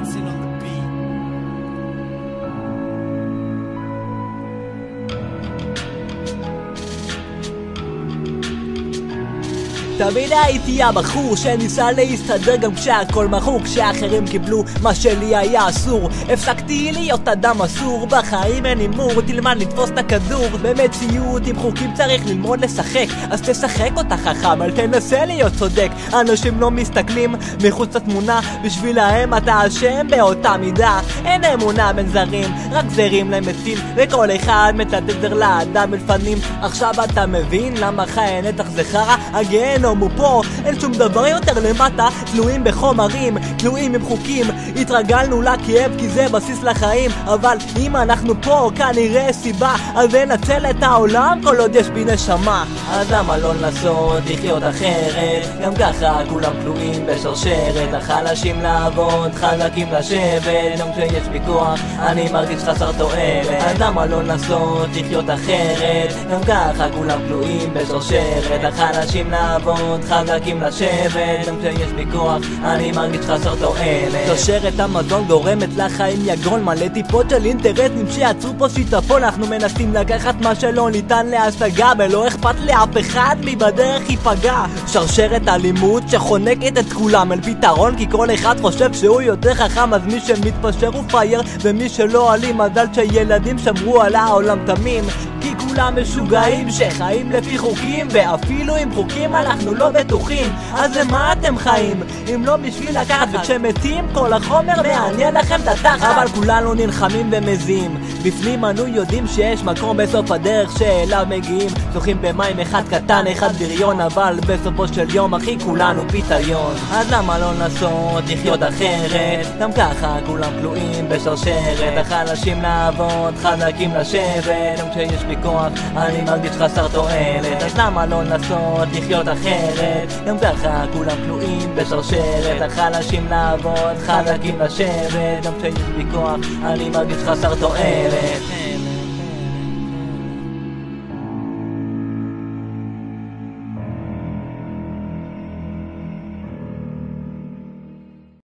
dancing on the תמיד הייתי הבחור שניסה להסתדר גם כשהכל מכור כשאחרים קיבלו מה שלי היה אסור. הפסקתי להיות אדם אסור בחיים אין הימור תלמד לתפוס את הכדור. במציאות עם חוקים צריך ללמוד לשחק. אז תשחק אותה חכם אל תנסה להיות צודק. אנשים לא מסתכלים מחוץ לתמונה בשבילהם אתה אשם באותה מידה. אין אמונה בין זרים רק זרים למתים וכל אחד מתדדר לאדם מלפנים. עכשיו אתה מבין למה חי נתח זה חרא הגיהנום הוא פה אין שום דבר יותר למטה. תלויים בחומרים תלויים עם חוקים. התרגלנו לכאב כי זה בסיס לחיים. אבל אם אנחנו פה כנראה סיבה. אז ננצל את העולם כל עוד יש בי נשמה. אז למה לא לנסות לחיות אחרת? גם ככה כולם תלויים בשרשרת. החלשים לעבוד חזקים לשבת. גם כשיש ויכוח אני מרגיש חסר תועלת. אז למה לא לנסות לחיות אחרת? גם ככה כולם תלויים בשרשרת. החלשים לעבוד חזקים לשבת. גם כשיש ויכוח אני מרגיש חסר תועלת. שרשרת המזון גורמת לחיים יגון מלא טיפות של אינטרסים שיצרו פה שיטפון. אנחנו מנסים לקחת מה שלא ניתן להשגה ולא אכפת לאף אחד מי בדרך ייפגע. שרשרת אלימות שחונקת את כולם אל פתרון כי כל אחד חושב שהוא יותר חכם אז מי שמתפשר הוא פרייר ומי שלא אלים מזל שילדים שמרו על העולם תמים כולם משוגעים שחיים לפי חוקים ואפילו עם חוקים אנחנו לא בטוחים. אז למה אתם חיים? אם לא בשביל לקחת וכשמתים כל החומר מעניין לכם את התחת. אבל כולנו נלחמים ומזיעים. בפנים אנו יודעים שיש מקום בסוף הדרך שאליו מגיעים. זוכים במים אחד קטן אחד בריון אבל בסופו של יום אחי כולנו פיתיון. אז למה לא לנסות לחיות אחרת? גם ככה כולם כלואים בשרשרת. החלשים לעבוד חזקים לשבת. גם כשיש בי כוח אני מרגיש חסר תועלת אז למה לא לנסות לחיות אחרת? גם ככה כולם כלואים בשרשרת החלשים לעבוד חזקים לשבת גם כשיש בי כוח אני מרגיש חסר תועלת